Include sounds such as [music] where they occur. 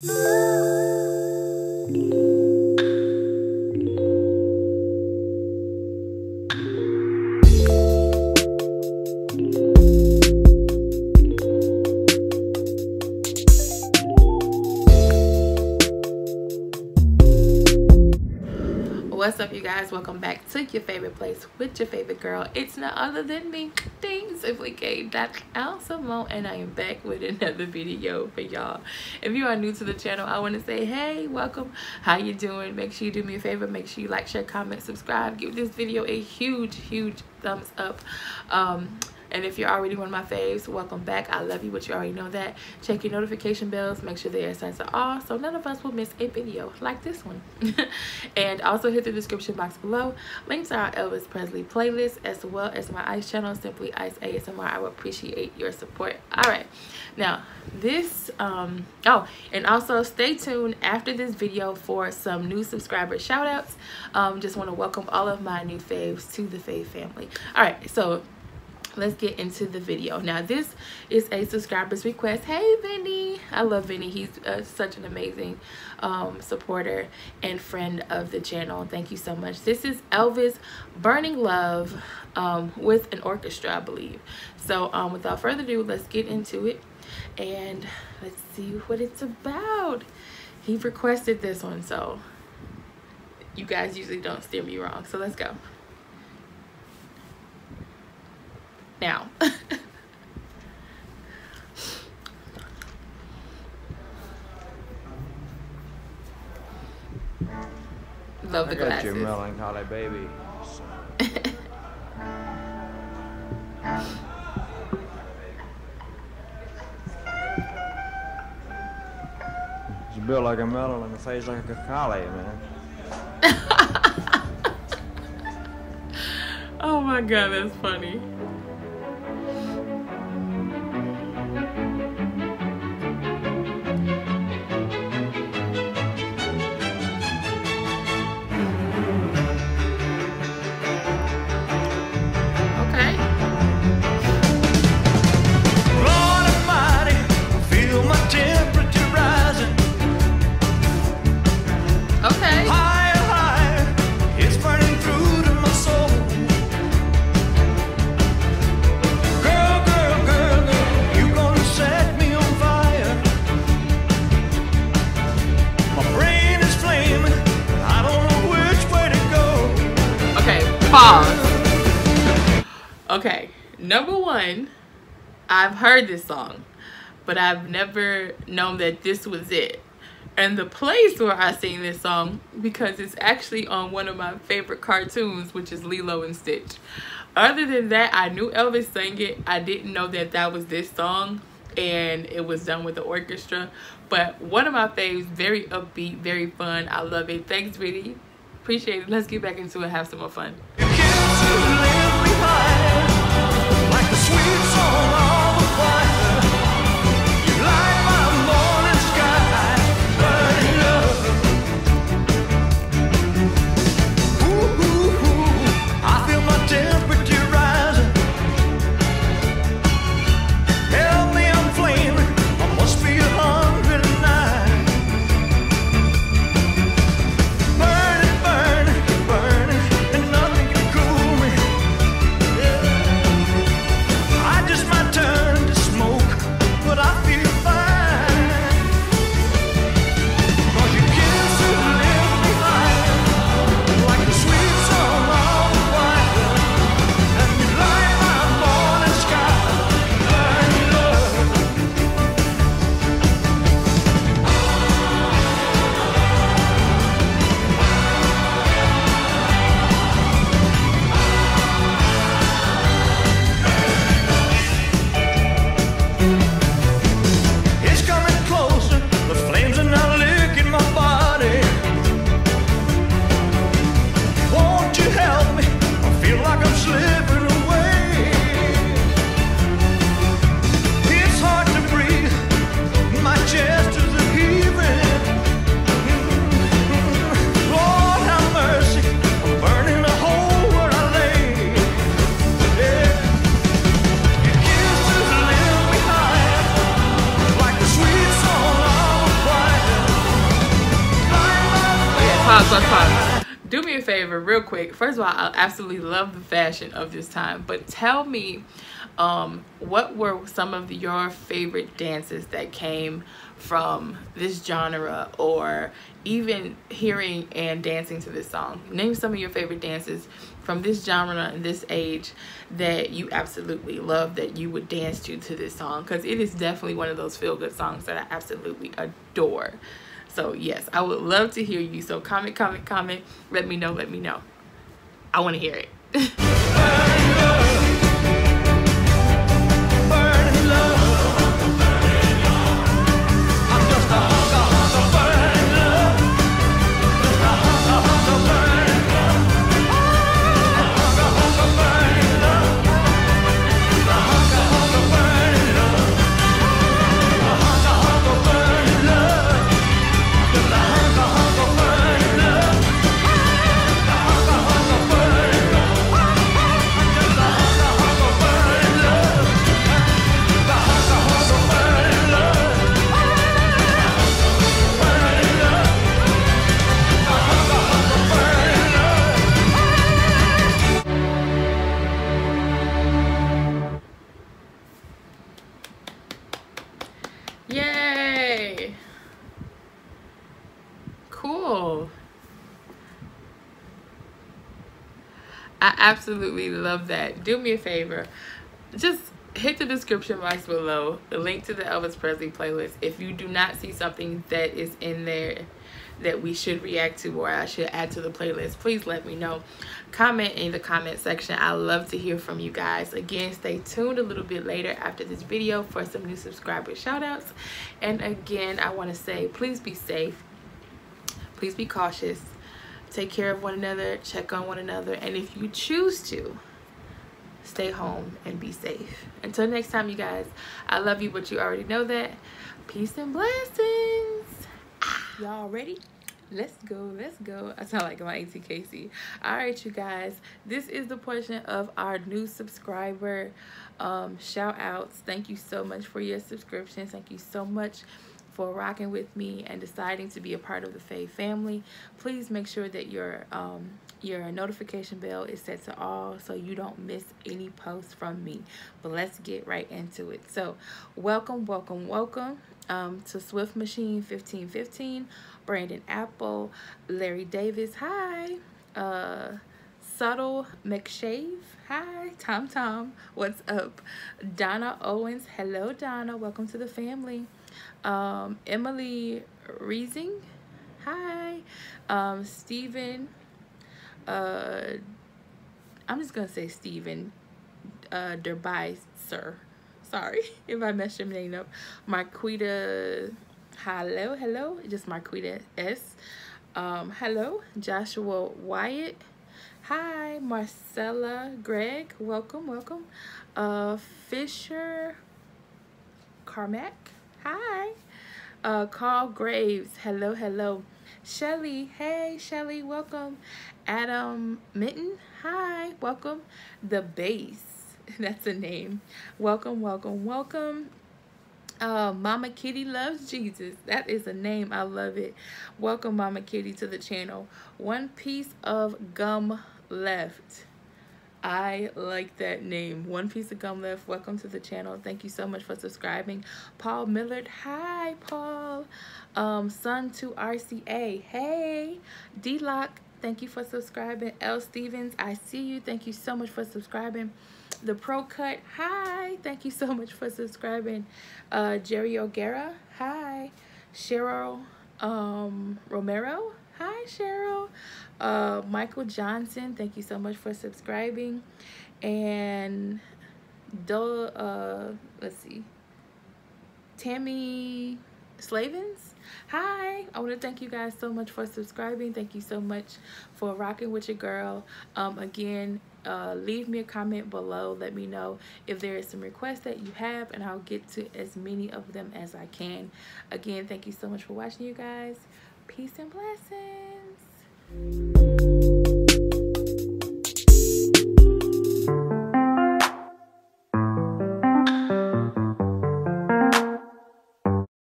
Música what's up you guys? Welcome back to your favorite place with your favorite girl. It's none other than me. Ding simply k that's al simone and i am back with another video for y'all. If you are new to the channel i want to say hey welcome. How you doing? Make sure you do me a favor. Make sure you like share comment subscribe. Give this video a huge huge thumbs up. Um and if you're already one of my faves, welcome back. I love you, but you already know that. Check your notification bells. Make sure they are set to all so none of us will miss a video like this one. [laughs] and also hit the description box below. Links to our Elvis Presley playlist as well as my Ice channel, Simply Ice ASMR. I would appreciate your support. All right. Now, this, um, oh, and also stay tuned after this video for some new subscriber shout outs. Um, just want to welcome all of my new faves to the Fave family. All right. So, let's get into the video. Now this is a subscriber's request. Hey vinny. I love vinny. He's uh, such an amazing um, supporter and friend of the channel. Thank you so much. This is elvis burning love um, with an orchestra i believe. So um, without further ado let's get into it. And let's see what it's about. He requested this one so you guys usually don't steer me wrong. So let's go now. [laughs] Love the I got glasses. your melancholy baby. [laughs] She's built like a melon and the face like a collie, man. [laughs] oh my god, that's funny. Pause. Okay, number one, I've heard this song, but I've never known that this was it. And the place where I sing this song, because it's actually on one of my favorite cartoons, which is Lilo and Stitch. Other than that, I knew Elvis sang it. I didn't know that that was this song and it was done with the orchestra. But one of my faves, very upbeat, very fun. I love it. Thanks, Vinny. Appreciate it. Let's get back into it. And have some more fun. Sweet pause, pause. Do me a favor, real quick. First of all, I absolutely love the fashion of this time, but tell me, um, what were some of your favorite dances that came from this genre, or even hearing and dancing to this song? Name some of your favorite dances from this genre and this age that you absolutely love that you would dance to to this song because it is definitely one of those feel good songs that I absolutely adore. So yes, I would love to hear you. So comment, comment, comment. Let me know. Let me know. I want to hear it. [laughs] I absolutely love that. Do me a favor. Just hit the description box below, the link to the Elvis Presley playlist. If you do not see something that is in there that we should react to or I should add to the playlist, please let me know. Comment in the comment section. I love to hear from you guys. Again, stay tuned a little bit later after this video for some new subscriber shout outs. And again, I want to say please be safe. Please be cautious. Take care of one another, check on one another, and if you choose to, stay home and be safe. Until next time, you guys, I love you, but you already know that. Peace and blessings. Ah, Y'all ready? Let's go, let's go. I sound like my Auntie Casey. All right, you guys, this is the portion of our new subscriber um, shout outs. Thank you so much for your subscriptions. Thank you so much for rocking with me and deciding to be a part of the Fave family. Please make sure that your um, your notification bell is set to all so you don't miss any posts from me. But let's get right into it. So, welcome, welcome, welcome um, to Swift Machine 1515, Brandon Apple, Larry Davis, hi, uh, Subtle McShave, hi, Tom Tom, what's up? Donna Owens, hello Donna, welcome to the family. Um, Emily Reesing, hi. Um, Stephen, uh, I'm just gonna say Stephen, uh, Derby, sir. Sorry [laughs] if I messed your name up. Marquita, hello, hello, just Marquita S. Um, hello, Joshua Wyatt. Hi, Marcella Greg. Welcome, welcome. Uh, Fisher Carmack. Hi. Uh, Carl Graves. Hello, hello. Shelly. Hey, Shelly. Welcome. Adam Minton. Hi. Welcome. The Base. [laughs] That's a name. Welcome, welcome, welcome. Uh, Mama Kitty loves Jesus. That is a name. I love it. Welcome, Mama Kitty, to the channel. One piece of gum left. I like that name. One piece of gum left. Welcome to the channel. Thank you so much for subscribing. Paul Millard. Hi, Paul. Um, son to RCA. Hey. D-Lock. Thank you for subscribing. L. Stevens. I see you. Thank you so much for subscribing. The Pro Cut. Hi. Thank you so much for subscribing. Uh, Jerry O'Gara. Hi. Cheryl um, Romero. Hi, Cheryl. Uh, Michael Johnson, thank you so much for subscribing. And Do, uh, let's see, Tammy Slavens. Hi, I want to thank you guys so much for subscribing. Thank you so much for rocking with your girl. Um, again, uh, leave me a comment below. Let me know if there is some requests that you have, and I'll get to as many of them as I can. Again, thank you so much for watching, you guys. Peace and blessings.